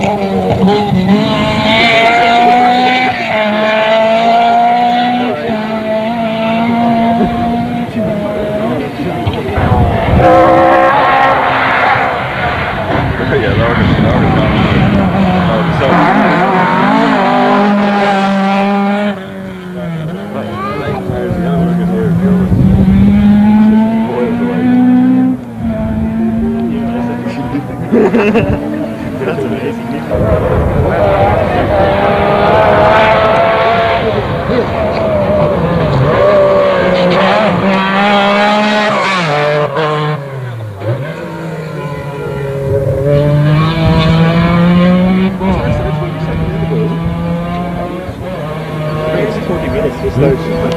なんでなんでなんで。40 minutes just those like